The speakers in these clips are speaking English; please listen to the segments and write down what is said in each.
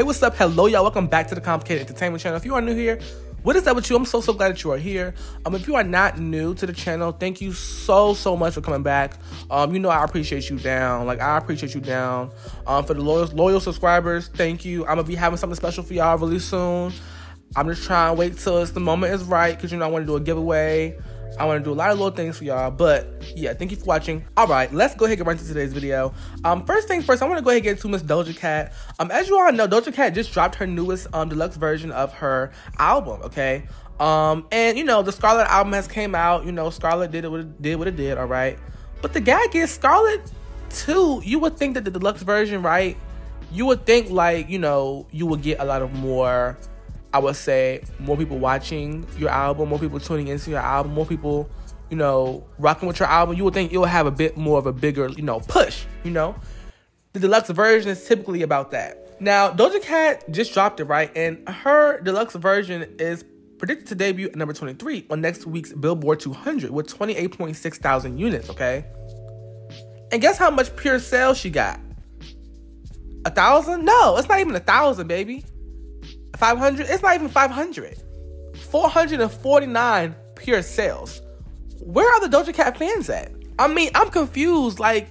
Hey, what's up? Hello, y'all. Welcome back to the Complicated Entertainment Channel. If you are new here, what is up with you? I'm so so glad that you are here. Um, if you are not new to the channel, thank you so so much for coming back. Um, you know I appreciate you down. Like I appreciate you down. Um, for the loyal loyal subscribers, thank you. I'm gonna be having something special for y'all really soon. I'm just trying to wait till it's the moment is right because you know I want to do a giveaway. I want to do a lot of little things for y'all. But yeah, thank you for watching. All right, let's go ahead and get right into today's video. Um, first things first, I want to go ahead and get into Miss Doja Cat. Um, as you all know, Doja Cat just dropped her newest um deluxe version of her album. Okay. Um, and you know the Scarlet album has came out. You know Scarlet did it what it did what it did. All right. But the gag is Scarlet too. You would think that the deluxe version, right? You would think like you know you would get a lot of more I would say more people watching your album, more people tuning into your album, more people, you know, rocking with your album, you would think it will have a bit more of a bigger, you know, push, you know? The deluxe version is typically about that. Now, Doja Cat just dropped it, right? And her deluxe version is predicted to debut at number 23 on next week's Billboard 200 with 28.6 thousand units, okay? And guess how much pure sales she got? A thousand? No, it's not even a thousand, baby. 500? It's not even 500. 449 pure sales. Where are the Doja Cat fans at? I mean, I'm confused. Like,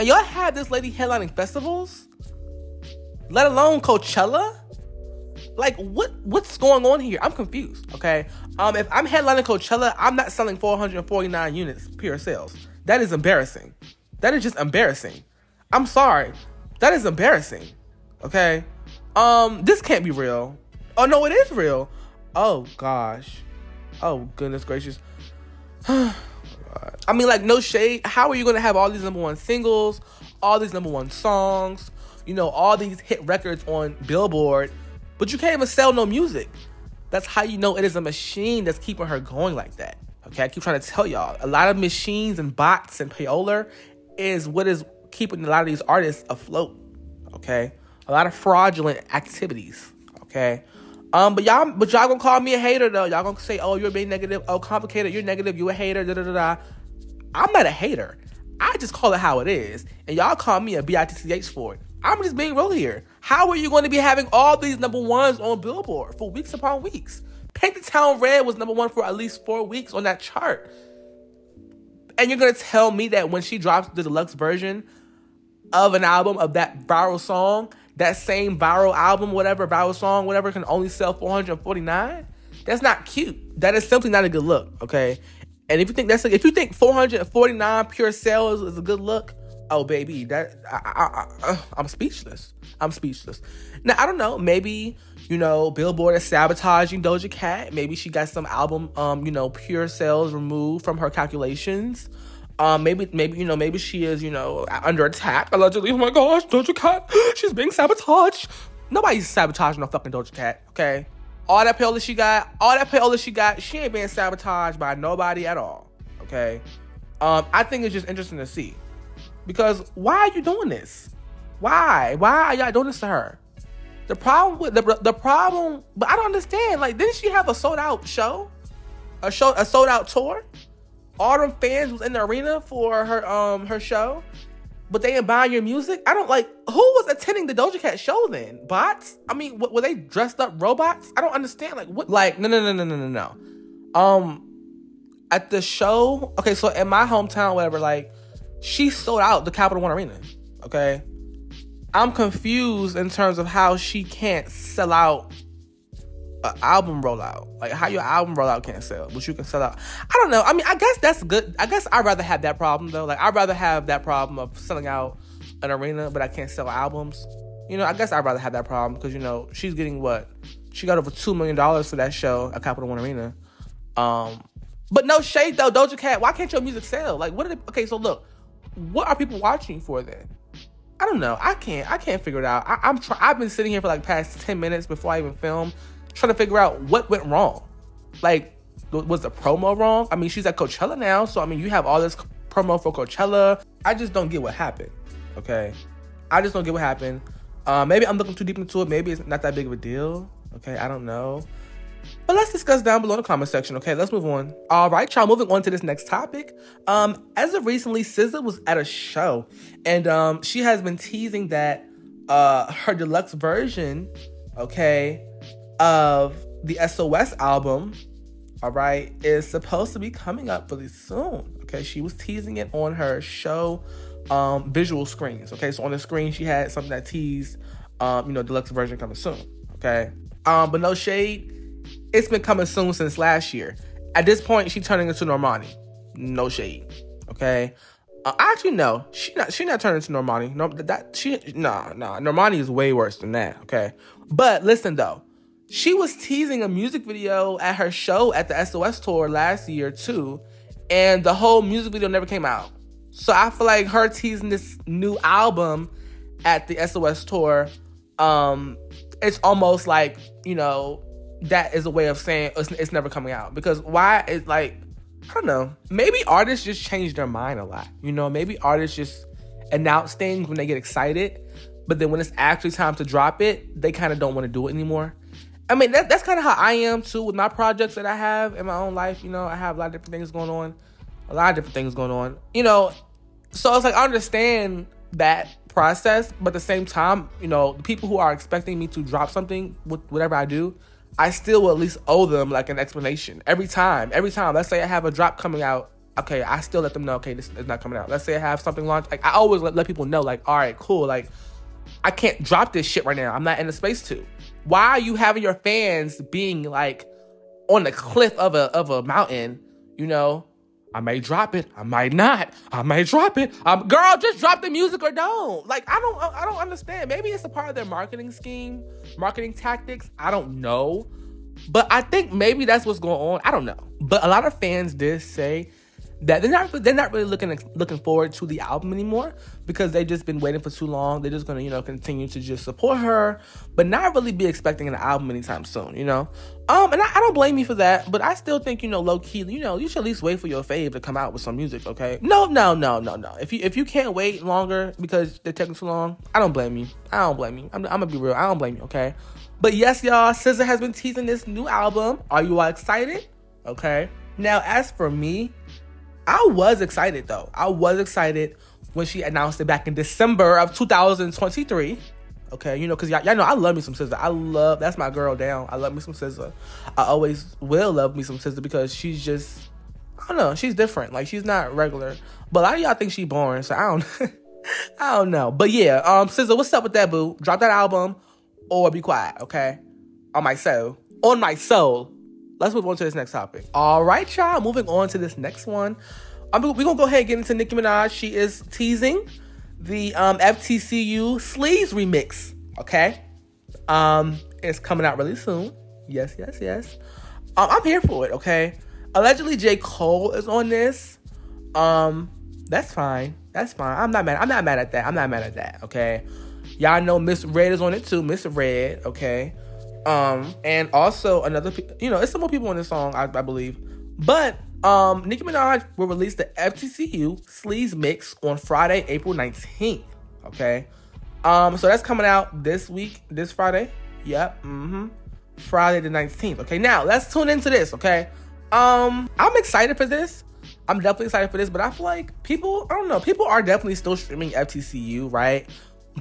y'all had this lady headlining festivals, let alone Coachella. Like, what what's going on here? I'm confused. Okay, um, if I'm headlining Coachella, I'm not selling 449 units pure sales. That is embarrassing. That is just embarrassing. I'm sorry. That is embarrassing. Okay. Um, this can't be real. Oh no, it is real. Oh gosh. Oh goodness gracious. I mean, like no shade. How are you gonna have all these number one singles, all these number one songs, you know, all these hit records on Billboard, but you can't even sell no music? That's how you know it is a machine that's keeping her going like that. Okay, I keep trying to tell y'all. A lot of machines and bots and payola is what is keeping a lot of these artists afloat. Okay a lot of fraudulent activities. Okay. Um, but y'all, but y'all gonna call me a hater though. Y'all gonna say, "Oh, you're being negative. Oh, complicated. You're negative. You a hater." Da da da da. I'm not a hater. I just call it how it is, and y'all call me a bitch for it. I'm just being real here. How are you going to be having all these number ones on Billboard for weeks upon weeks? Paint the Town Red was number one for at least four weeks on that chart. And you're gonna tell me that when she drops the deluxe version of an album of that viral song, that same viral album, whatever, viral song, whatever, can only sell 449, that's not cute. That is simply not a good look, okay? And if you think that's if you think 449 pure sales is a good look, oh baby, that I, I, I, I'm speechless. I'm speechless. Now I don't know. Maybe you know Billboard is sabotaging Doja Cat. Maybe she got some album, um, you know, pure sales removed from her calculations. Um, maybe, maybe you know, maybe she is, you know, under attack allegedly. Oh my gosh, Doja Cat, she's being sabotaged. Nobody's sabotaging no fucking Doja Cat. Okay, all that payola she got, all that payola she got, she ain't being sabotaged by nobody at all. Okay, um, I think it's just interesting to see because why are you doing this? Why? Why are y'all doing this to her? The problem with the the problem, but I don't understand. Like, didn't she have a sold out show, a show, a sold out tour? Them fans was in the arena for her um her show, but they didn't buy your music. I don't like who was attending the Doja Cat show then? Bots? I mean, what, were they dressed up robots? I don't understand. Like what? Like no no no no no no no. Um, at the show, okay, so in my hometown, whatever, like she sold out the Capital One Arena. Okay, I'm confused in terms of how she can't sell out an album rollout. Like how your album rollout can't sell, but you can sell out. I don't know. I mean, I guess that's good. I guess I'd rather have that problem though. Like I'd rather have that problem of selling out an arena, but I can't sell albums. You know, I guess I'd rather have that problem because you know she's getting what she got over two million dollars for that show at Capital One Arena. Um, but no shade though, Doja Cat. Why can't your music sell? Like, what are they? Okay, so look, what are people watching for then? I don't know. I can't. I can't figure it out. I, am try- I've been sitting here for like past ten minutes before I even film trying to figure out what went wrong. Like, was the promo wrong? I mean, she's at Coachella now, so I mean, you have all this promo for Coachella. I just don't get what happened. Okay, I just don't get what happened. Uh, maybe I'm looking too deep into it. Maybe it's not that big of a deal. Okay, I don't know. But let's discuss down below in the comment section. Okay, let's move on. All right, y'all. Moving on to this next topic. Um, as of recently, SZA was at a show, and um, she has been teasing that uh, her deluxe version, okay, of the SOS album, all right, is supposed to be coming up really soon. Okay, she was teasing it on her show um, visual screens. Okay, so on the screen she had something that teased, um, you know, deluxe version coming soon. Okay, um, but no shade, it's been coming soon since last year. At this point, she's turning into Normani. No shade. Okay. Uh, actually, no, she not she not turning into Normani. No, that she nah nah. Normani is way worse than that. Okay, but listen though, she was teasing a music video at her show at the SOS tour last year too, and the whole music video never came out. So I feel like her teasing this new album at the SOS tour, um, it's almost like you know that is a way of saying it's, it's never coming out because why is like I don't know. Maybe artists just change their mind a lot. You know, maybe artists just announce things when they get excited, but then when it's actually time to drop it, they kind of don't want to do it anymore. I mean, that, that's kind of how I am too with my projects that I have in my own life. You know, I have a lot of different things going on, a lot of different things going on. You know, so it's like I understand that process, but at the same time, you know, the people who are expecting me to drop something with whatever I do, I still will at least owe them like an explanation every time. Every time, let's say I have a drop coming out, okay, I still let them know, okay, this is not coming out. Let's say I have something launched, like I always let, let people know, like, all right, cool, like I can't drop this shit right now. I'm not in the space to. Why are you having your fans being like on the cliff of a of a mountain? You know, I may drop it. I might not. I might drop it. Um, girl, just drop the music or don't. Like, I don't, I don't understand. Maybe it's a part of their marketing scheme, marketing tactics. I don't know, but I think maybe that's what's going on. I don't know. But a lot of fans did say that they're not they're not really looking looking forward to the album anymore because they've just been waiting for too long. They're just gonna you know continue to just support her, but not really be expecting an album anytime soon. You know, um, and I, I don't blame you for that, but I still think you know low key, you know, you should at least wait for your fave to come out with some music. Okay, no, no, no, no, no. If you if you can't wait longer because they're taking too long, I don't blame you. I don't blame you. I'm, I'm gonna be real. I don't blame you. Okay, but yes, y'all, SZA has been teasing this new album. Are you all excited? Okay. Now, as for me, I was excited though. I was excited when she announced it back in December of 2023. Okay, you know, cause y'all, y'all know I love me some SZA. I love that's my girl down. I love me some SZA. I always will love me some SZA because she's just I don't know, she's different. Like she's not regular. But a lot of y'all think she boring, so I don't I don't know. But yeah, um SZA, what's up with that boo? Drop that album or be quiet, okay? On my soul. On my soul let's move on to this next topic. All right, y'all. Moving on to this next one. Um, we're gonna go ahead and get into Nicki Minaj. She is teasing the um, FTCU Sleeze remix. Okay, um, it's coming out really soon. Yes, yes, yes. Um, I'm here for it. Okay. Allegedly, J Cole is on this. Um, that's fine. That's fine. I'm not mad. I'm not mad at that. I'm not mad at that. Okay. Y'all know Miss Red is on it too. Miss Red. Okay. Um, and also another, you know, it's some more people in this song, I, I believe. But um, Nicki Minaj will release the FTCU Sleaze Mix on Friday, April 19th. Okay. Um, so that's coming out this week, this Friday. Yep. Mm-hmm. Friday the 19th. Okay, now let's tune into this, okay? Um, I'm excited for this. I'm definitely excited for this, but I feel like people, I don't know, people are definitely still streaming FTCU, right?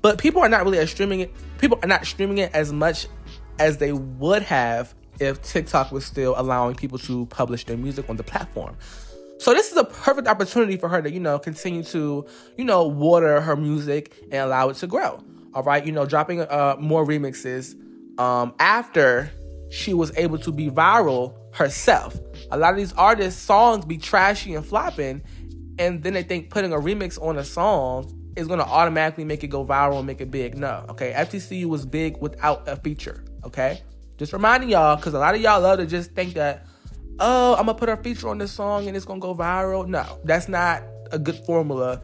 But people are not really streaming it. People are not streaming it as much as they would have if TikTok was still allowing people to publish their music on the platform. So this is a perfect opportunity for her to, you know, continue to, you know, water her music and allow it to grow. All right, you know, dropping uh, more remixes um, after she was able to be viral herself. A lot of these artists' songs be trashy and flopping, and then they think putting a remix on a song is gonna automatically make it go viral and make it big. No, okay. FTCU was big without a feature. Okay, just reminding y'all because a lot of y'all love to just think that, oh, I'm gonna put a feature on this song and it's gonna go viral. No, that's not a good formula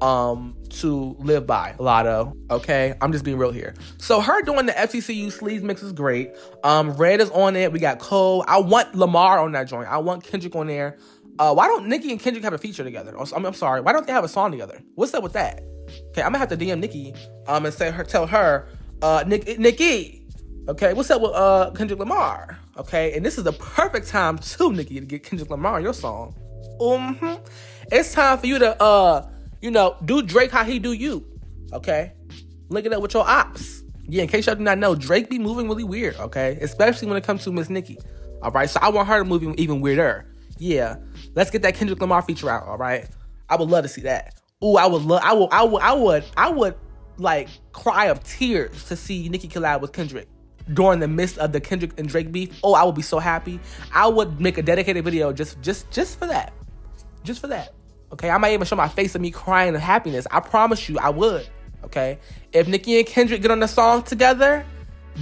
um to live by Latto. Okay, I'm just being real here. So her doing the FTCU sleeze mix is great. Um, Red is on it. We got Cole. I want Lamar on that joint. I want Kendrick on there. Uh, why don't Nicki and Kendrick have a feature together? I'm, I'm sorry. Why don't they have a song together? What's up with that? Okay, I'm gonna have to DM Nicki um and say her tell her uh Nick, Nicki Okay, what's up with uh Kendrick Lamar? Okay, and this is the perfect time too, Nicki, to get Kendrick Lamar your song. Mm-hmm. It's time for you to uh, you know, do Drake how he do you. Okay? Link it up with your ops. Yeah, in case y'all do not know, Drake be moving really weird, okay? Especially when it comes to Miss Nicki. All right, so I want her to move even, weirder. Yeah, let's get that Kendrick Lamar feature out. All right, I would love to see that. Ooh, I would love. I would. I would. I would. I would like cry of tears to see Nicki collab with Kendrick during the midst of the Kendrick and Drake beef. Oh, I would be so happy. I would make a dedicated video just just just for that. Just for that. Okay, I might even show my face of me crying of happiness. I promise you I would. Okay. If Nicki and Kendrick get on the song together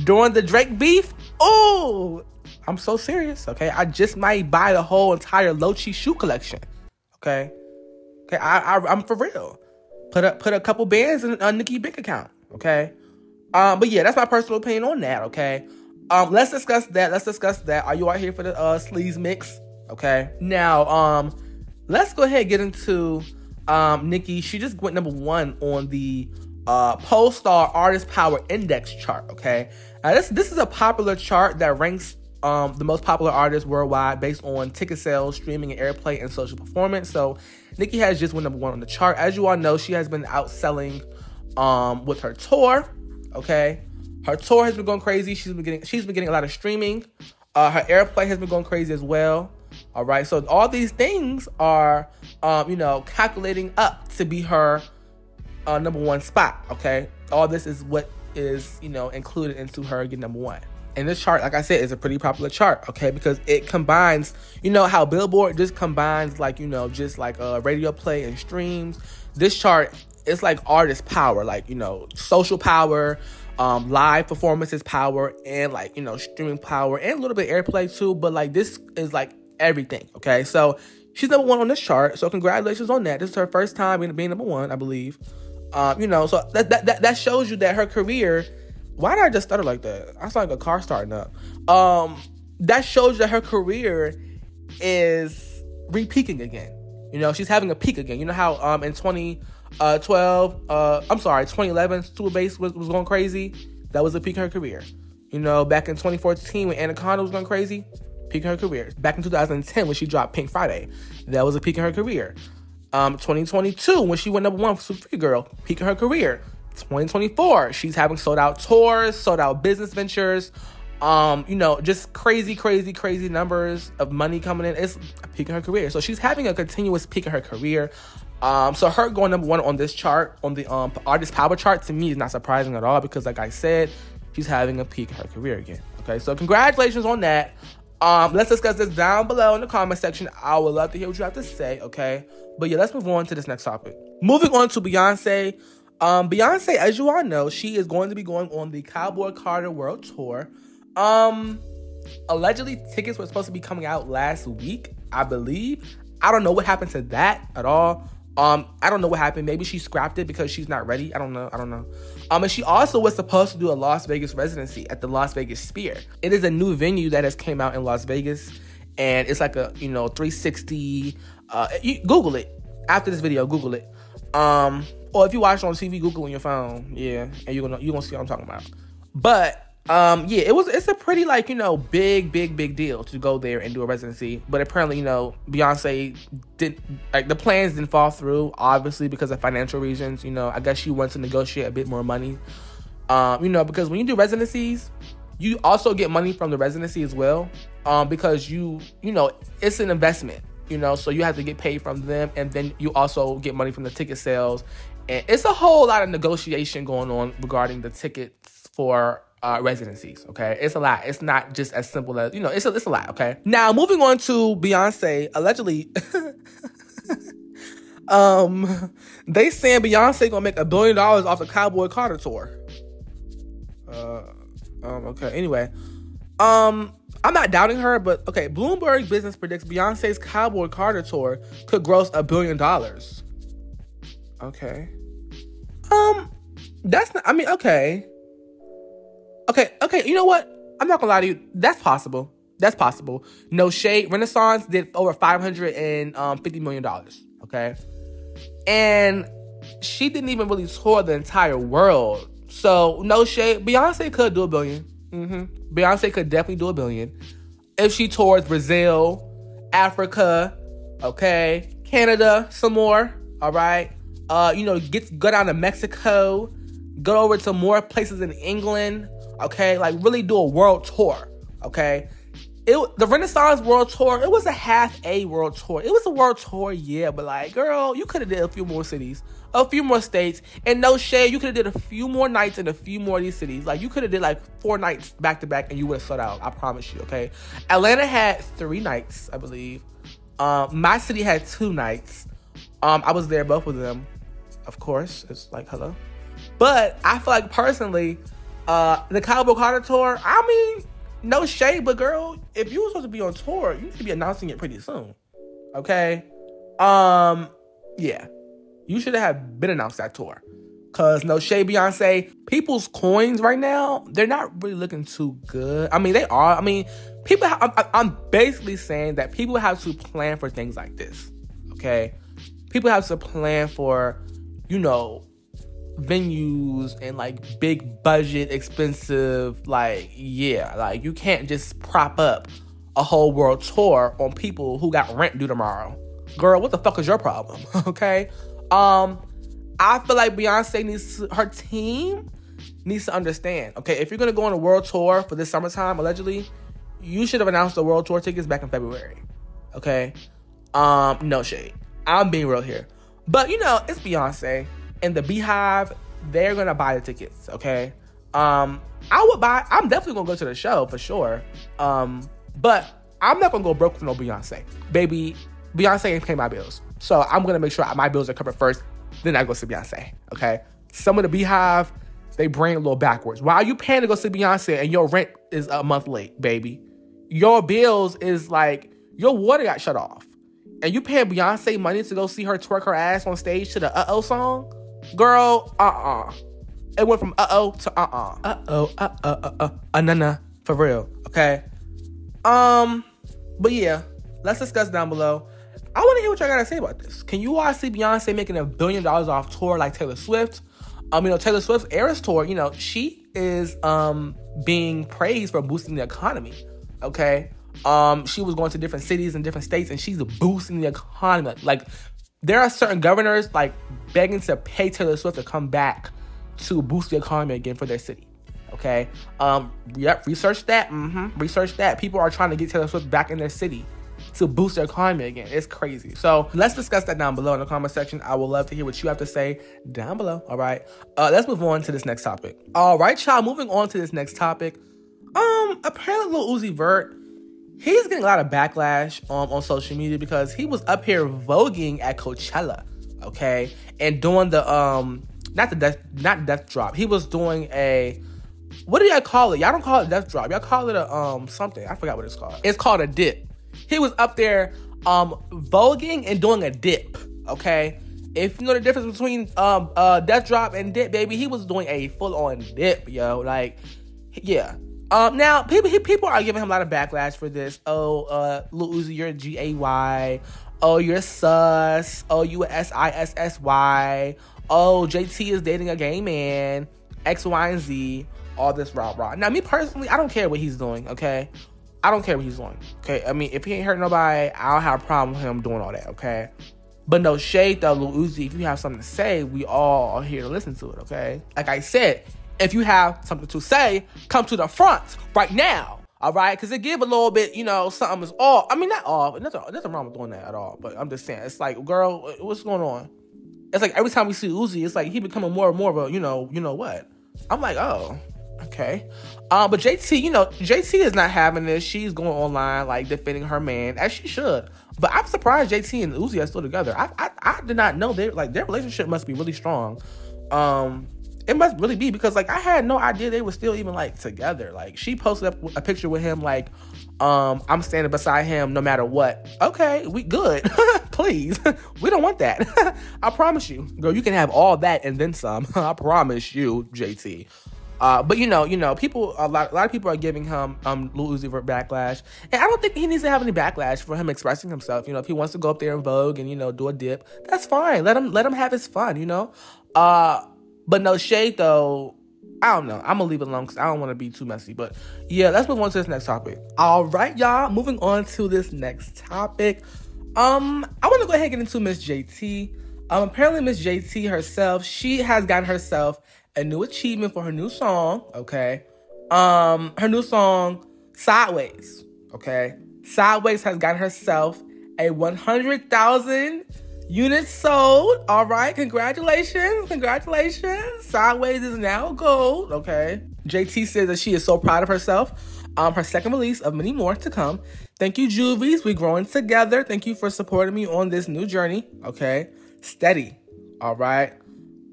during the Drake beef, oh, I'm so serious. Okay. I just might buy the whole entire Lochi shoe collection. Okay. Okay. I, I am for real. Put up put a couple bands in a Nicki bank account. Okay. Um, but yeah, that's my personal opinion on that. Okay. Um, let's discuss that. Let's discuss that. Are you out here for the uh sleaze mix? Okay. Now, um, let's go ahead and get into um Nicki. She just went number one on the uh Pollstar Artist Power Index chart. Okay. Now this this is a popular chart that ranks um, the most popular artists worldwide based on ticket sales, streaming, and airplay and social performance. So Nicki has just went number one on the chart. As you all know, she has been outselling um, with her tour. Okay, her tour has been going crazy. She's been getting she's been getting a lot of streaming. Uh, her airplay has been going crazy as well. All right, so all these things are um, you know calculating up to be her uh, number one spot. Okay, all this is what is you know included into her getting number one. And this chart, like I said, is a pretty popular chart, okay? Because it combines, you know, how Billboard just combines, like, you know, just like uh, radio play and streams. This chart, it's like artist power, like, you know, social power, um, live performances power, and like, you know, streaming power, and a little bit airplay too. But like, this is like everything, okay? So she's number one on this chart. So congratulations on that. This is her first time being, being number one, I believe. Um, you know, so that, that, that, that shows you that her career why did I just stutter like that? I sound like a car starting up. Um, that shows that her career is re-peaking again. You know, she's having a peak again. You know how um in 2012, uh, uh I'm sorry, 2011, Super Bass was, was going crazy. That was a peak of her career. You know, back in 2014 when Anaconda was going crazy, peak of her career. Back in 2010 when she dropped Pink Friday, that was a peak of her career. Um, 2022 when she went number one for Super Girl, peak of her career. 2024. She's having sold out tours, sold out business ventures, um, you know, just crazy, crazy, crazy numbers of money coming in. It's a peak in her career. So she's having a continuous peak in her career. Um, so her going number one on this chart, on the um artist power chart, to me is not surprising at all because, like I said, she's having a peak in her career again. Okay, so congratulations on that. Um, let's discuss this down below in the comment section. I would love to hear what you have to say. Okay, but yeah, let's move on to this next topic. Moving on to Beyonce. Um, Beyonce, as you all know, she is going to be going on the Cowboy Carter World Tour. Um, allegedly, tickets were supposed to be coming out last week, I believe. I don't know what happened to that at all. Um, I don't know what happened. Maybe she scrapped it because she's not ready. I don't know. I don't know. Um, and she also was supposed to do a Las Vegas residency at the Las Vegas Sphere. It is a new venue that has came out in Las Vegas, and it's like a you know 360. Uh, you Google it after this video. Google it. Um, or if you watch on TV, Google on your phone, yeah, and you're gonna you're gonna see what I'm talking about. But um, yeah, it was it's a pretty like you know big big big deal to go there and do a residency. But apparently, you know, Beyonce did like the plans didn't fall through, obviously because of financial reasons. You know, I guess she wants to negotiate a bit more money. Um, you know, because when you do residencies, you also get money from the residency as well. Um, because you you know it's an investment you know so you have to get paid from them and then you also get money from the ticket sales and it's a whole lot of negotiation going on regarding the tickets for uh, residencies. Okay, it's a lot. It's not just as simple as you know. It's a, it's a lot. Okay. Now moving on to Beyonce. Allegedly, um, they saying Beyonce gonna make a billion dollars off the Cowboy Carter tour. Uh, um. Okay. Anyway, um. I'm not doubting her, but okay. Bloomberg Business predicts Beyonce's Cowboy Carter tour could gross a billion dollars. Okay. Um, that's not. I mean, okay. Okay, okay. You know what? I'm not gonna lie to you. That's possible. That's possible. No shade. Renaissance did over 550 um, million dollars. Okay, and she didn't even really tour the entire world. So no shade. Beyonce could do a 1000000000 mm-hmm. Beyonce could definitely do a billion if she tours Brazil, Africa, okay, Canada, some more. All right uh, you know, get go down to Mexico, go over to more places in England, okay? Like really do a world tour, okay? It the Renaissance World Tour, it was a half a world tour. It was a world tour, yeah, but like, girl, you could have did a few more cities, a few more states, and no shade, you could have did a few more nights in a few more of these cities. Like you could have did like four nights back to back, and you would have sold out. I promise you, okay? Atlanta had three nights, I believe. Um, my city had two nights. Um, I was there both of them, of course. It's like hello. But I feel like personally, uh, the Cowboy Carter tour, I mean, no shade, but girl, if you were supposed to be on tour, you to be announcing it pretty soon. Okay? Um, yeah. You should have been announced that tour. Cause no shade, Beyonce, people's coins right now, they're not really looking too good. I mean, they are. I mean, people, ha- I'm, I'm basically saying that people have to plan for things like this. Okay? People have to plan for, you know, venues and like big budget, expensive, like, yeah, like you can't just prop up a whole world tour on people who got rent due tomorrow. Girl, what the fuck is your problem? okay? Um, I feel like Beyonce needs to, her team needs to understand. Okay, if you're gonna go on a world tour for this summertime, allegedly, you should have announced the world tour tickets back in February. Okay? Um, no shade. I'm being real here. But you know, it's Beyonce and the Beehive, they're gonna buy the tickets, okay? Um, I would buy. I'm definitely gonna go to the show for sure. Um, but I'm not gonna go broke for no Beyonce, baby. Beyonce ain't paying my bills, so I'm gonna make sure my bills are covered first. Then I go see Beyonce. Okay. Some of the Beehive, they bring a little backwards. Why are you paying to go see Beyonce and your rent is a month late, baby? Your bills is like your water got shut off, and you paying Beyonce money to go see her twerk her ass on stage to the uh oh song. Girl, uh uh-uh. uh It went from uh oh to uh uh. Uh oh, uh uh uh uh. Uh nah nah. For real, okay? Um, but yeah, let's discuss down below. I want to hear what y'all gotta say about this. Can you all see Beyonce making a billion dollars off tour like Taylor Swift? Um, you know, Taylor Swift's Eras tour, you know, she is um being praised for boosting the economy. Okay. Um, she was going to different cities and different states and she's boosting the economy. Like there are certain governors like begging to pay Taylor Swift to come back to boost the economy again for their city. Okay. Um. Yep. Research that. Mm-hmm. Research that. People are trying to get Taylor Swift back in their city to boost their economy again. It's crazy. So let's discuss that down below in the comment section. I would love to hear what you have to say down below. All right. Uh, let's move on to this next topic. All right, y'all. Moving on to this next topic. Um. Apparently, Lil Uzi Vert he's getting a lot of backlash um, on social media because he was up here voguing at Coachella, okay, and doing the um not the death not death drop. He was doing a what do y'all call it? Y'all don't call it death drop. Y'all call it a um something. I forgot what it's called. It's called a dip. He was up there um voguing and doing a dip. Okay. If you know the difference between um uh death drop and dip, baby, he was doing a full on dip, yo. Like, yeah. Um, now people people are giving him a lot of backlash for this. Oh, uh, Lil Uzi, you're G A Y. Oh, you're sus. Oh, you S I S S Y. Oh, JT is dating a gay man. X, Y, and Z. All this rah rah. Now, me personally, I don't care what he's doing. Okay, I don't care what he's doing. Okay, I mean, if he ain't hurt nobody, I don't have a problem with him doing all that. Okay, but no shade though, Lil Uzi. If you have something to say, we all are here to listen to it. Okay, like I said, if you have something to say, come to the front right now. All right, because it give a little bit, you know, something is off. I mean, not off. Nothing, nothing wrong with doing that at all. But I'm just saying, it's like, girl, what's going on? It's like every time we see Uzi, it's like he becoming more and more of a, you know, you know what? I'm like, oh, okay. Um, but JT, you know, JT is not having this. She's going online like defending her man as she should. But I'm surprised JT and Uzi are still together. I, I, I did not know they like their relationship must be really strong. Um, it must really be because like I had no idea they were still even like together. Like she posted up a picture with him like um I'm standing beside him no matter what. Okay, we good. Please. we don't want that. I promise you. Girl, you can have all that and then some. I promise you, JT. Uh, but you know, you know, people a lot, a lot of people are giving him um Lil Uzi Vert backlash, and I don't think he needs to have any backlash for him expressing himself. You know, if he wants to go up there in Vogue and you know do a dip, that's fine. Let him let him have his fun. You know, uh, but no shade though. I don't know. I'm gonna leave it alone because I don't want to be too messy. But yeah, let's move on to this next topic. All right, y'all. Moving on to this next topic. Um, I want to go ahead and get into Miss JT. Um, apparently Miss JT herself, she has gotten herself a new achievement for her new song, okay? Um, her new song, Sideways, okay? Sideways has gotten herself a 100,000 units sold. All right, congratulations, congratulations. Sideways is now gold, okay? JT says that she is so proud of herself. Um, her second release of many more to come. Thank you, Juvies. We're growing together. Thank you for supporting me on this new journey. Okay, steady. All right.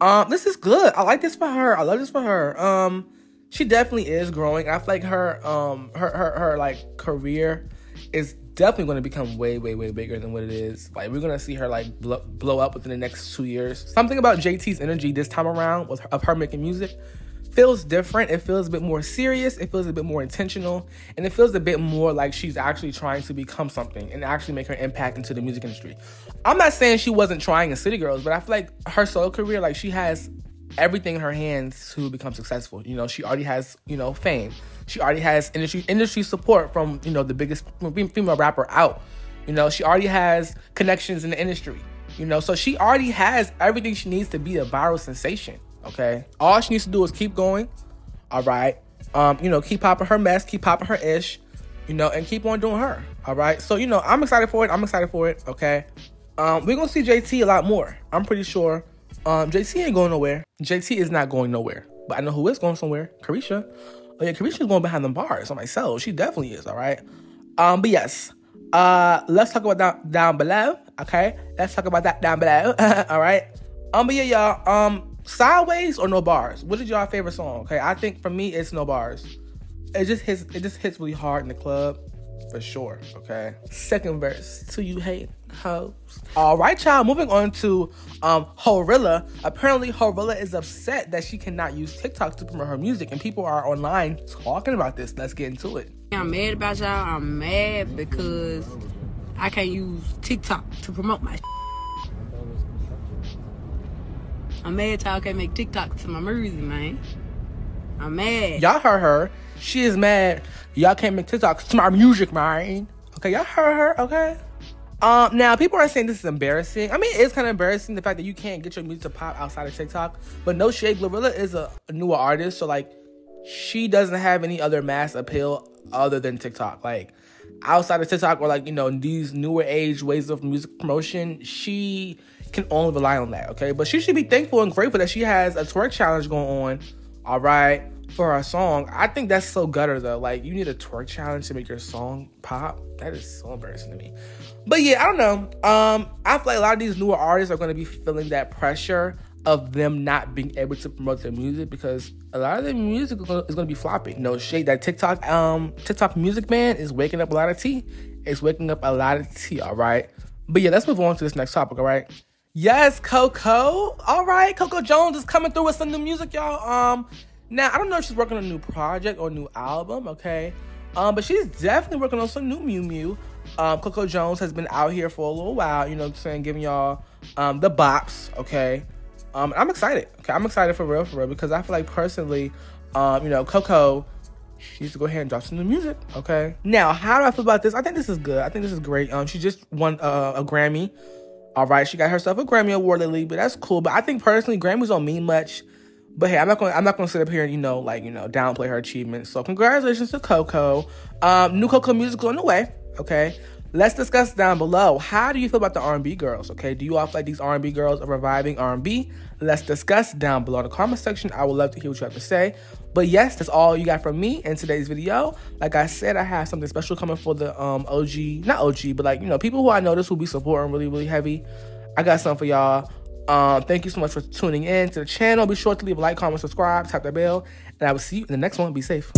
Um, this is good. I like this for her. I love this for her. Um, she definitely is growing. I feel like her um her her, her like career is definitely going to become way way way bigger than what it is. Like we're gonna see her like blow, blow up within the next two years. Something about JT's energy this time around with her, of her making music feels different. It feels a bit more serious. It feels a bit more intentional, and it feels a bit more like she's actually trying to become something and actually make her impact into the music industry. I'm not saying she wasn't trying in City Girls, but I feel like her solo career, like she has everything in her hands to become successful. You know, she already has, you know, fame. She already has industry industry support from, you know, the biggest female rapper out. You know, she already has connections in the industry. You know, so she already has everything she needs to be a viral sensation. Okay. All she needs to do is keep going. All right. Um, you know, keep popping her mess, keep popping her ish, you know, and keep on doing her. All right. So, you know, I'm excited for it. I'm excited for it. Okay. Um, we're gonna see JT a lot more. I'm pretty sure. Um, JT ain't going nowhere. JT is not going nowhere. But I know who is going somewhere. Caresha. Oh yeah, Caresha's going behind the bars on myself. She definitely is, all right. Um, but yes. Uh let's talk about that down below. Okay. Let's talk about that down below. all right. Um, but yeah, y'all. Um, Sideways or No Bars? What is your favorite song? Okay, I think for me it's No Bars. It just hits. It just hits really hard in the club, for sure. Okay. Second verse. To you hate hoes. All right, child. Moving on to um Glorilla. Apparently, Glorilla is upset that she cannot use TikTok to promote her music, and people are online talking about this. Let's get into it. I'm mad about y'all. I'm mad because I can't use TikTok to promote my. I'm mad y'all can't make TikToks to my music, man. I'm mad. Y'all heard her. She is mad. Y'all can't make TikToks to my music, man. Okay, y'all heard her, okay? Um, now people are saying this is embarrassing. I mean, it's kind of embarrassing the fact that you can't get your music to pop outside of TikTok. But no shade, Glorilla is a, a newer artist, so like she doesn't have any other mass appeal other than TikTok. Like outside of TikTok or like you know these newer age ways of music promotion, she can only rely on that, okay? But she should be thankful and grateful that she has a twerk challenge going on, all right, for her song. I think that's so gutter though. Like, you need a twerk challenge to make your song pop. That is so embarrassing to me. But yeah, I don't know. Um, I feel like a lot of these newer artists are going to be feeling that pressure of them not being able to promote their music because a lot of their music is going to be flopping. No shade. That TikTok, um, TikTok music man is waking up a lot of tea. It's waking up a lot of tea. All right. But yeah, let's move on to this next topic. All right. Yes, Coco. All right, Coco Jones is coming through with some new music, y'all. Um, now I don't know if she's working on a new project or a new album, okay? Um, but she's definitely working on some new Mew Mew. Um, Coco Jones has been out here for a little while, you know what I'm saying, giving y'all um the bops, okay? Um, I'm excited. Okay, I'm excited for real, for real, because I feel like personally, um, you know, Coco, she needs to go ahead and drop some new music, okay? Now, how do I feel about this? I think this is good. I think this is great. Um, she just won uh, a Grammy all right, she got herself a Grammy award lately, but that's cool. But I think personally, Grammys don't mean much. But hey, I'm not gonna I'm not gonna sit up here and you know like you know downplay her achievements. So congratulations to Coco. Um, new Coco musical on the way. Okay, let's discuss down below. How do you feel about the R&B girls? Okay, do you all feel like these R&B girls are reviving R&B? Let's discuss down below in the comment section. I would love to hear what you have to say. But yes, that's all you got from me in today's video. Like I said, I have something special coming for the um OG, not OG, but like, you know, people who I notice who be supporting really, really heavy. I got something for y'all. Um, thank you so much for tuning in to the channel. Be sure to leave a like, comment, subscribe, tap that bell, and I will see you in the next one. Be safe.